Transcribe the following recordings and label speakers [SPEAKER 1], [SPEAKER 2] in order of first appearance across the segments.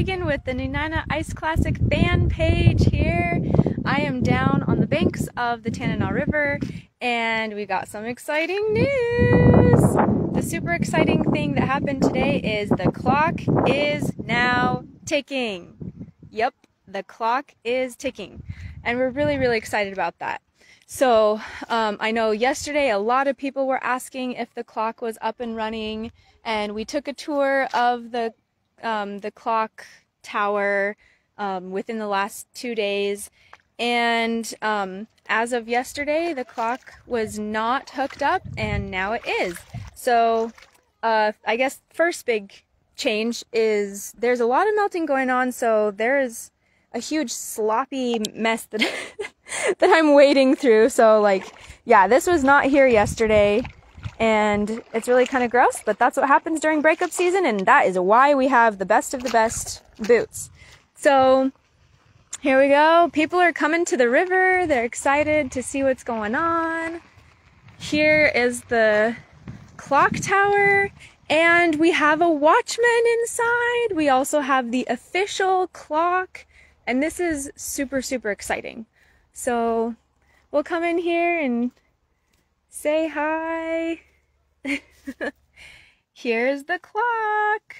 [SPEAKER 1] Megan with the Nenana Ice Classic fan page here. I am down on the banks of the Tanana River and we got some exciting news. The super exciting thing that happened today is the clock is now ticking. Yep, the clock is ticking. And we're really, really excited about that. So um, I know yesterday a lot of people were asking if the clock was up and running, and we took a tour of the um, the clock tower um, within the last two days. And um, as of yesterday, the clock was not hooked up, and now it is. So uh, I guess first big change is there's a lot of melting going on, so there is a huge sloppy mess that that I'm wading through. So like, yeah, this was not here yesterday and it's really kind of gross, but that's what happens during breakup season, and that is why we have the best of the best boots. So here we go. People are coming to the river. They're excited to see what's going on. Here is the clock tower, and we have a watchman inside. We also have the official clock, and this is super, super exciting. So we'll come in here and say hi. Here's the clock.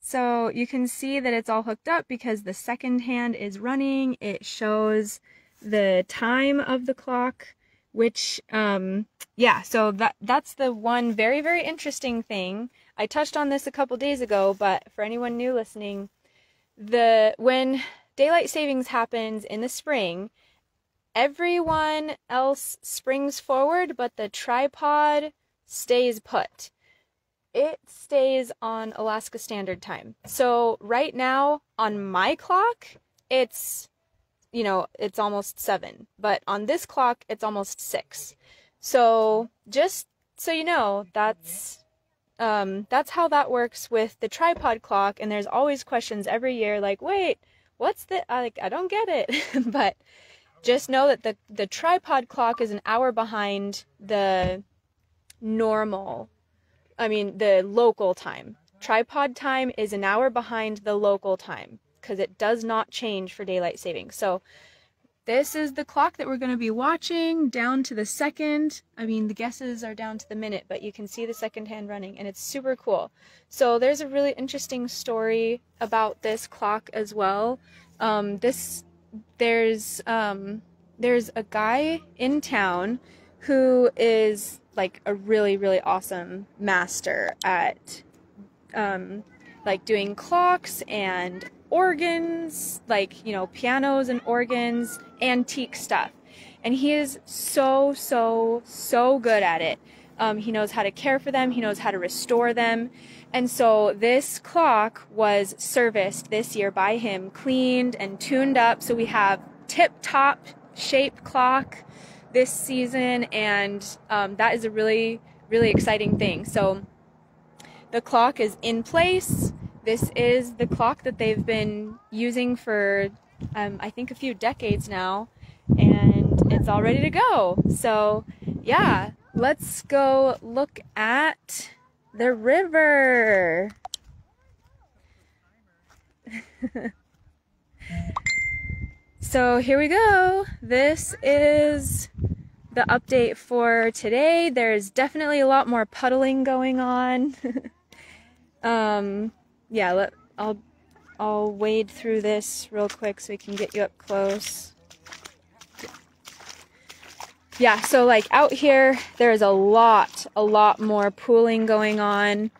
[SPEAKER 1] So you can see that it's all hooked up because the second hand is running. It shows the time of the clock, which, um, yeah, so that, that's the one very, very interesting thing. I touched on this a couple days ago, but for anyone new listening, the, when daylight savings happens in the spring, everyone else springs forward, but the tripod stays put. It stays on Alaska Standard Time. So right now on my clock, it's you know, it's almost 7, but on this clock it's almost 6. So just so you know, that's um, that's how that works with the tripod clock and there's always questions every year like, "Wait, what's the like I don't get it." but just know that the, the tripod clock is an hour behind the normal, I mean, the local time. Tripod time is an hour behind the local time because it does not change for daylight saving. So this is the clock that we're going to be watching down to the second. I mean, the guesses are down to the minute, but you can see the second hand running and it's super cool. So there's a really interesting story about this clock as well. Um, this there's um, there's a guy in town who is like a really really awesome master at um, like doing clocks and organs, like you know pianos and organs, antique stuff, and he is so so so good at it. Um, he knows how to care for them. He knows how to restore them. And so this clock was serviced this year by him, cleaned and tuned up. So we have tip top shape clock this season, and um, that is a really, really exciting thing. So the clock is in place. This is the clock that they've been using for, um, I think, a few decades now, and it's all ready to go. So, yeah, let's go look at the river. so here we go. This is the update for today. There's definitely a lot more puddling going on. um, yeah, let, I'll I'll wade through this real quick so we can get you up close yeah, so like out here, there's a lot, a lot more pooling going on.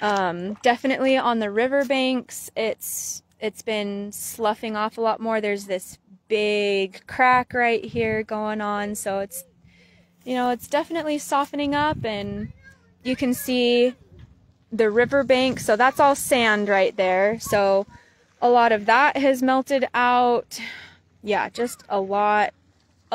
[SPEAKER 1] Um, definitely on the riverbanks, it's it's been sloughing off a lot more. There's this big crack right here going on, so it's you know it's definitely softening up, and you can see the riverbank. So that's all sand right there. So a lot of that has melted out. Yeah, just a lot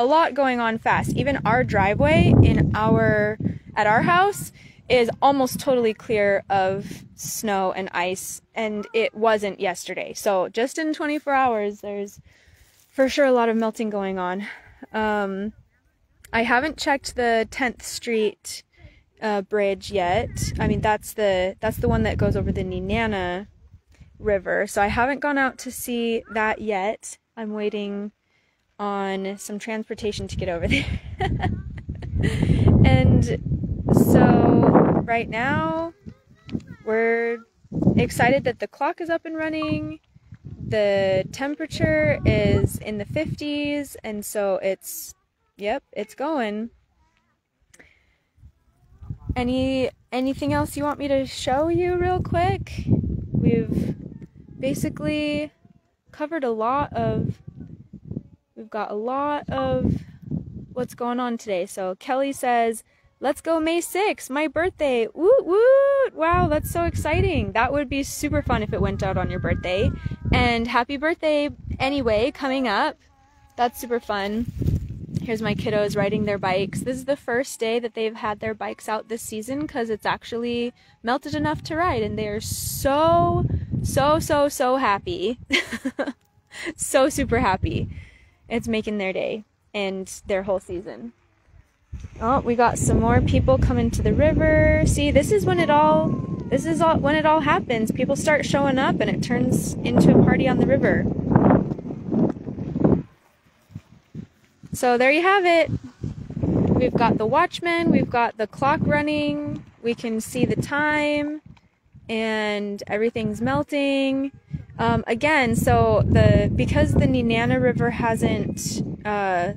[SPEAKER 1] a lot going on fast. Even our driveway in our at our house is almost totally clear of snow and ice and it wasn't yesterday. So just in 24 hours there's for sure a lot of melting going on. Um, I haven't checked the 10th Street uh, bridge yet. I mean that's the that's the one that goes over the Nenana River. So I haven't gone out to see that yet. I'm waiting on some transportation to get over there. and so right now we're excited that the clock is up and running. The temperature is in the 50s and so it's yep, it's going. Any anything else you want me to show you real quick? We've basically covered a lot of we've got a lot of what's going on today. So Kelly says, "Let's go May 6th, my birthday." Woot woot. Wow, that's so exciting. That would be super fun if it went out on your birthday. And happy birthday anyway coming up. That's super fun. Here's my kiddos riding their bikes. This is the first day that they've had their bikes out this season because it's actually melted enough to ride, and they are so, so, so, so happy. so super happy. It's making their day and their whole season. Oh, we got some more people coming to the river. See, this is when it all this is all when it all happens. People start showing up and it turns into a party on the river. So there you have it. We've got the watchman, we've got the clock running, we can see the time, and everything's melting. Um, again, so the because the Nenana River hasn't, uh,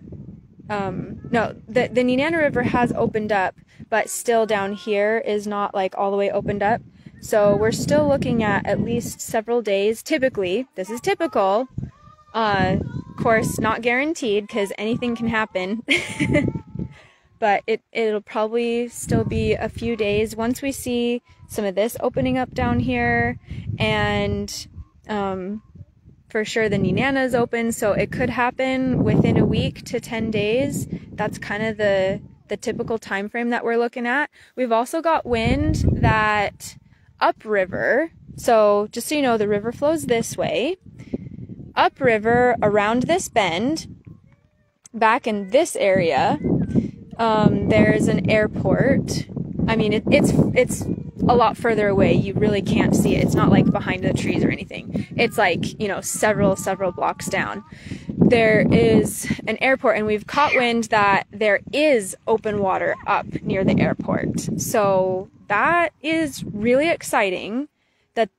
[SPEAKER 1] um, no, the the Nenana River has opened up, but still down here is not like all the way opened up. So we're still looking at at least several days. Typically, this is typical. Uh, course, not guaranteed because anything can happen. but it, it'll probably still be a few days once we see some of this opening up down here and um, for sure the Nenana is open so it could happen within a week to 10 days. That's kind of the the typical time frame that we're looking at. We've also got wind that upriver so just so you know the river flows this way. Upriver around this bend, back in this area, um, there's an airport. I mean, it, it's it's a lot further away. You really can't see it. It's not like behind the trees or anything. It's like you know several several blocks down. There is an airport, and we've caught wind that there is open water up near the airport. So that is really exciting That,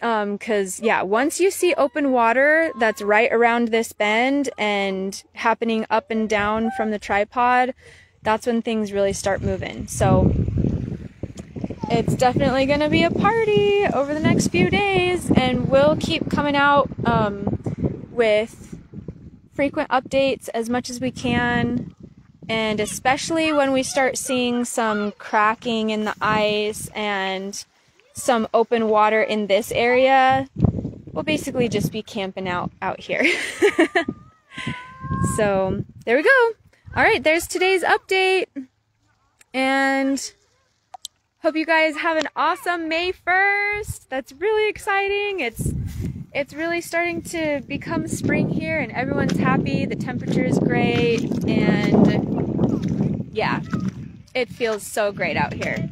[SPEAKER 1] um, cause yeah once you see open water that's right around this bend and happening up and down from the tripod that's when things really start moving so it's definitely going to be a party over the next few days and we'll keep coming out um, with frequent updates as much as we can and especially when we start seeing some cracking in the ice and some open water in this area, we'll basically just be camping out out here. so there we go. All right, there's today's update. And hope you guys have an awesome May 1st. That's really exciting. It's it's really starting to become spring here and everyone's happy. The temperature is great and yeah, it feels so great out here.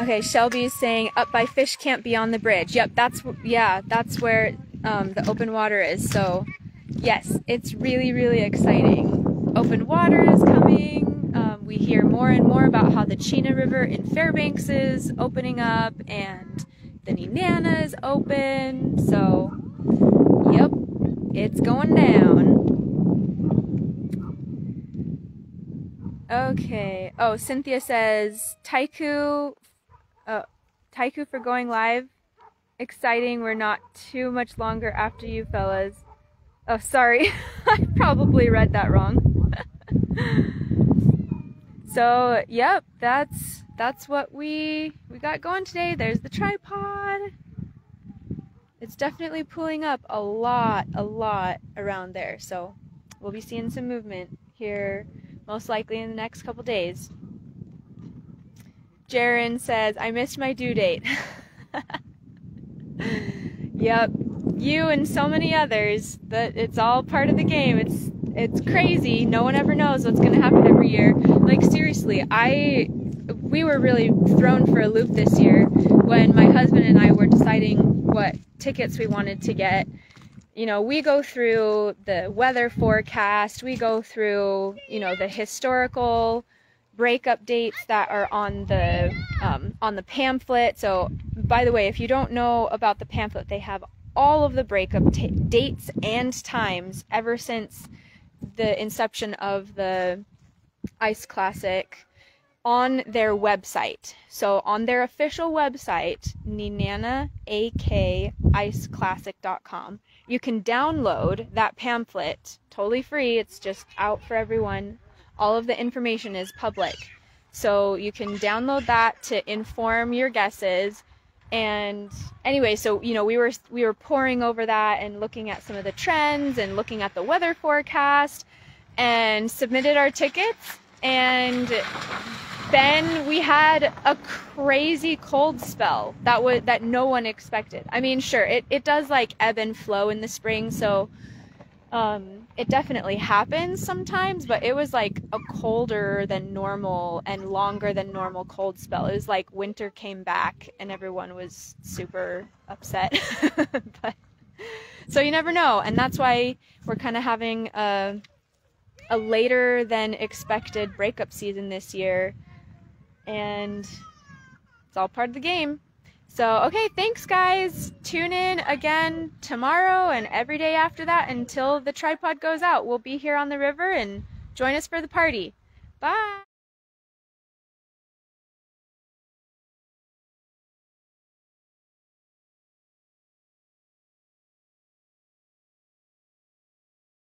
[SPEAKER 1] Okay, Shelby's saying up by fish camp beyond the bridge. Yep, that's yeah, that's where um, the open water is. So yes, it's really really exciting. Open water is coming. We hear more and more about how the Chena River in Fairbanks is opening up and the Nenana is open. So yep, it's going down. Okay. Oh, Cynthia says Taiku uh, Taiku for going live. Exciting. We're not too much longer after you fellas. Oh, sorry. I probably read that wrong. so, yep, that's that's what we we got going today. There's the tripod. It's definitely pulling up a lot, a lot around there. So, we'll be seeing some movement here most likely in the next couple days. Jaren says, I missed my due date. yep. You and so many others. That it's all part of the game. It's it's crazy. No one ever knows what's gonna happen every year. Like seriously, I we were really thrown for a loop this year when my husband and I were deciding deciding what tickets we wanted to get, you know, we go through the weather forecast, we go through, you know, the historical breakup dates that are on the um, on the pamphlet. So, by the way, if you don't know about the pamphlet, they have all of the breakup t- dates and times ever since the inception of the Ice Classic on their website. So on their official website, nenanaakiceclassic.com, you can download that pamphlet totally free. It's just out for everyone. All of the information is public. So you can download that to inform your guesses. And anyway, so you know, we were we were poring over that and looking at some of the trends and looking at the weather forecast and submitted our tickets and then we had a crazy cold spell that was that no one expected. I mean, sure, it, it does like ebb and flow in the spring, so um, it definitely happens sometimes, but it was like a colder than normal and longer than normal cold spell. It was like winter came back and everyone was super upset. but so you never know, and that's why we're kind of having a a later than expected breakup season this year and it's all part of the game. So, okay, thanks guys. Tune in again tomorrow and every day after that until the tripod goes out. We'll be here on the river and join us for the party. Bye.